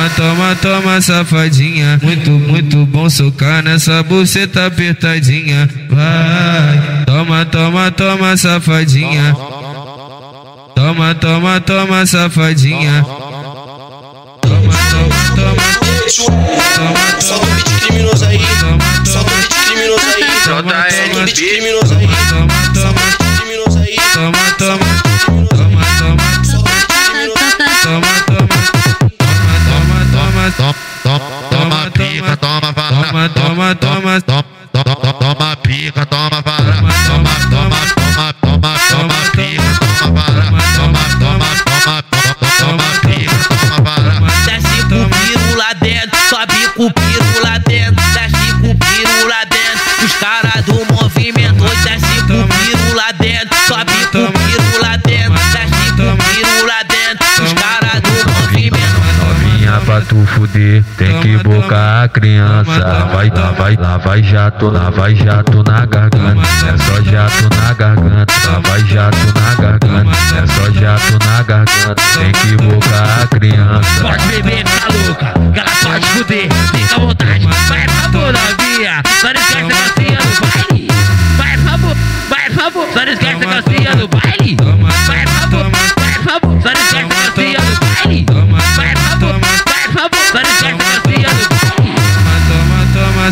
Toma, toma, toma, safadinha. Muito, muito bom socar nessa buceta apertadinha. Vai. Toma, toma, toma, safadinha. Toma, toma, toma, safadinha. Toma, toma, toma. Solta o beat criminoso aí. Solta o beat criminoso aí. Solta o beat criminoso aí. Toma. Toma, toma, toma. toma, toma, toma pica, toma vara. Toma, toma, toma, toma, toma pica, toma vara. Toma, toma, toma, toma, toma pica, toma vara. Desce com o piro lá dentro, sobe com o piro lá dentro, desce com o piro lá dentro. Os caras do movimento, desce com o piro lá dentro, sobe com o piro lá dentro, pra tu fuder, tem que bocar a criança. Vai, lá vai, lá vai jato, lá vai jato na garganta. É só jato na garganta, lá vai jato na garganta. É só jato na garganta, tem que bocar a criança. Pode beber, tá louca, que ela pode fuder, fica à vontade.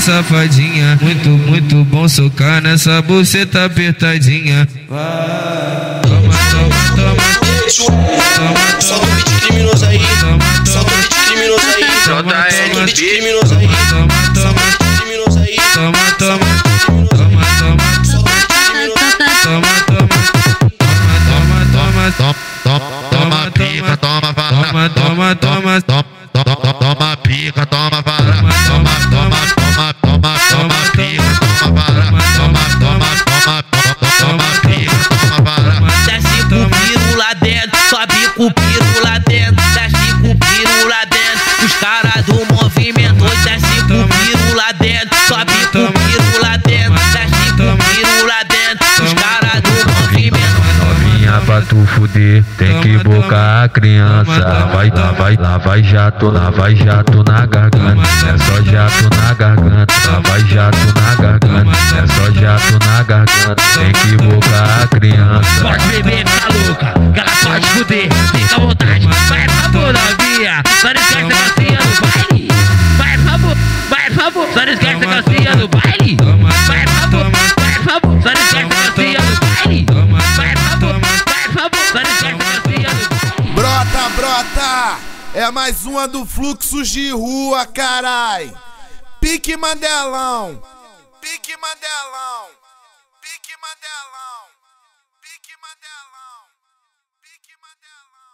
Safadinha. Muito, muito bom socar nessa buceta apertadinha. Vai. Toma, toma, toma. Solta o beat criminoso aí. Solta o beat criminoso aí. Solta o beat criminoso aí. Toma, Solta toma, o beat criminoso aí. toma, toma. Toma, toma, Solta o beat criminoso aí. toma, toma. Toma, toma, toma. Toma, toma, toma pica, toma vara. Toma, toma, toma. toma, toma, toma pica, toma vara. Toma, Pra tu fuder, tem que bocar a criança. Vai, lá vai, lá vai jato, lá vai jato na garganta. É só jato na garganta, lá vai jato na garganta. É só jato na garganta, tem que bocar a criança. Pode beber, tá louca, que ela pode fuder, fica à vontade. Vai, Brota! É mais uma do Fluxos de Rua, carai! Pique Mandelão! Pique Mandelão! Pique Mandelão! Pique Mandelão! Pique Mandelão!